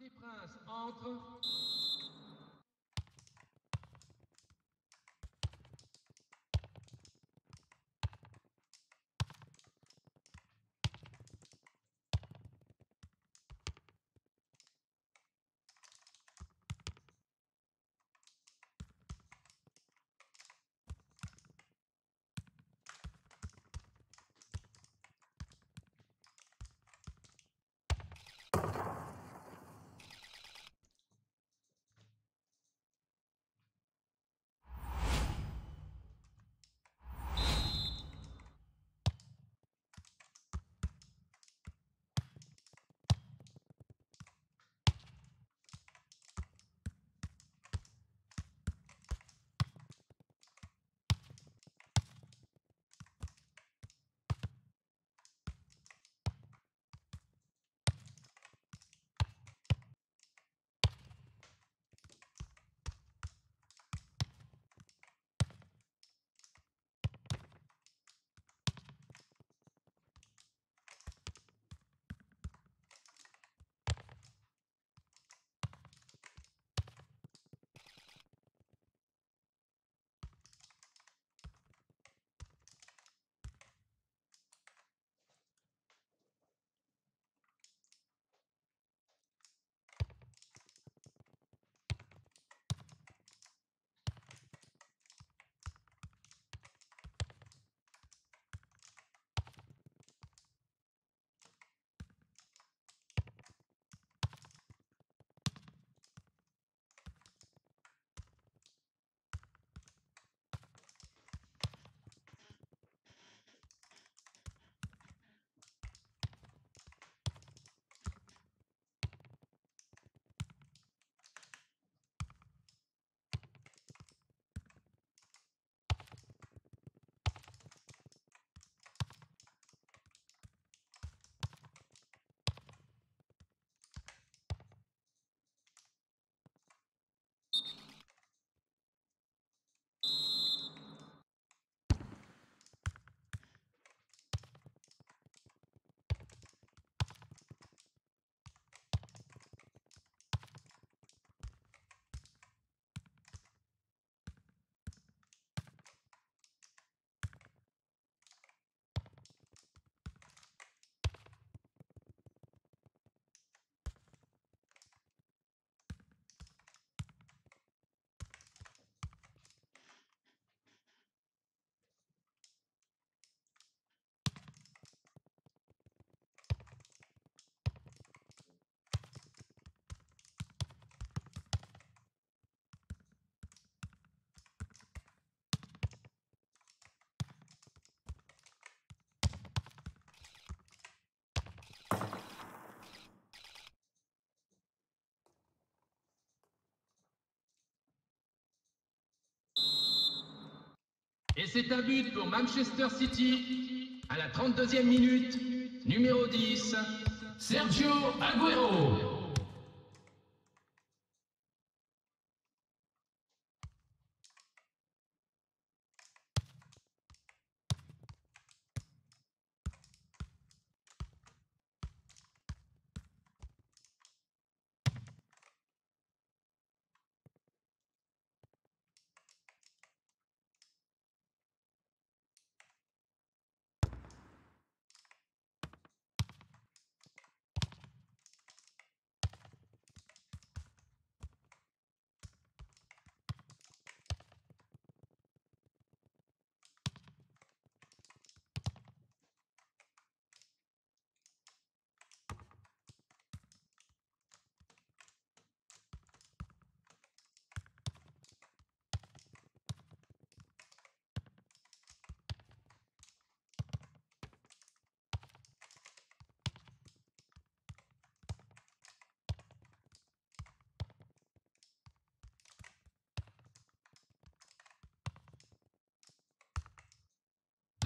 des Princes entre. Et c'est un but pour Manchester City à la 32e minute, numéro 10, Sergio Aguero.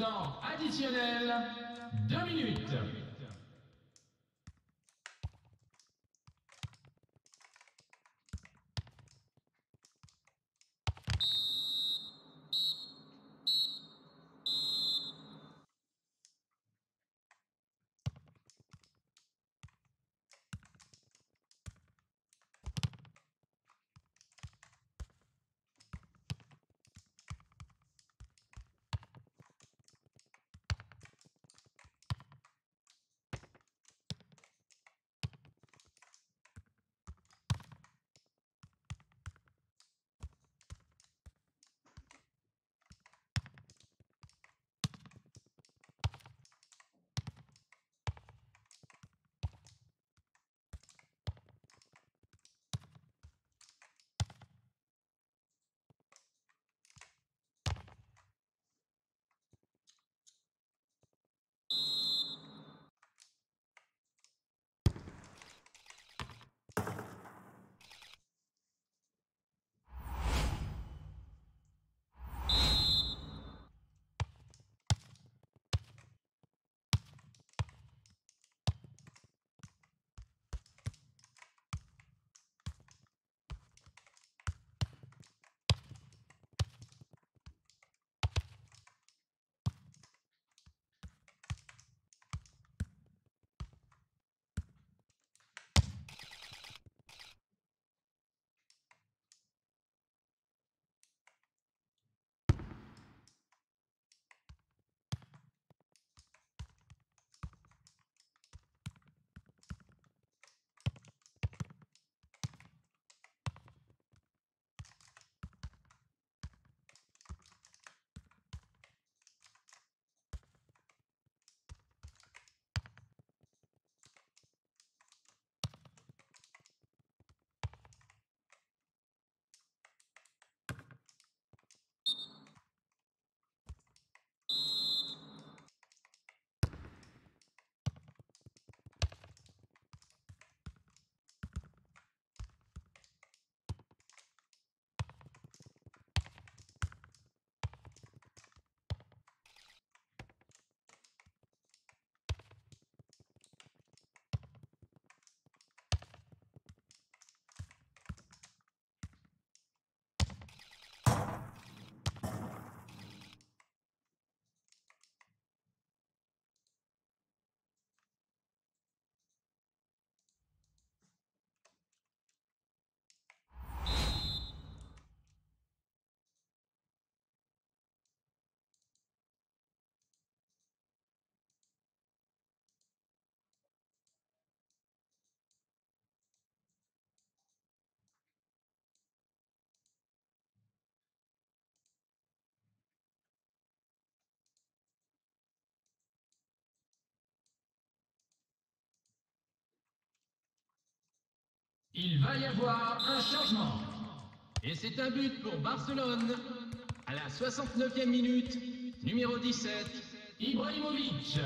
Temps additionnel, 2 minutes. Il va y avoir un changement. Et c'est un but pour Barcelone. À la 69e minute, numéro 17, Ibrahimovic.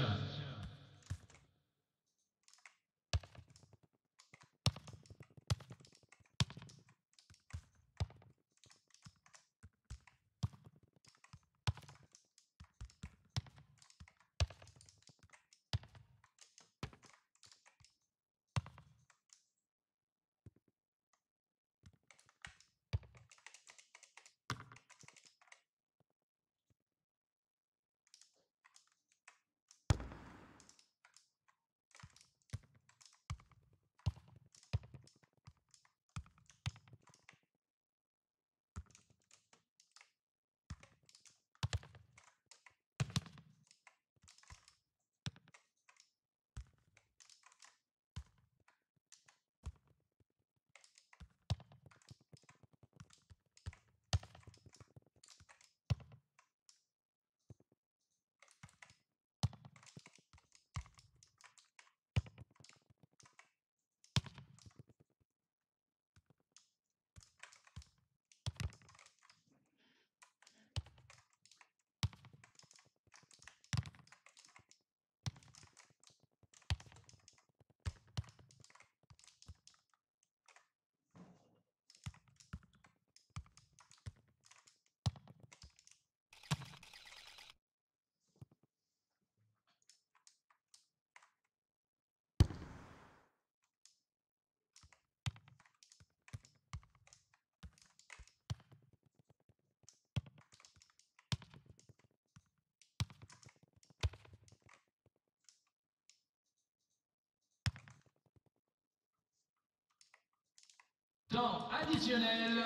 Temps additionnel,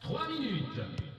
3 minutes.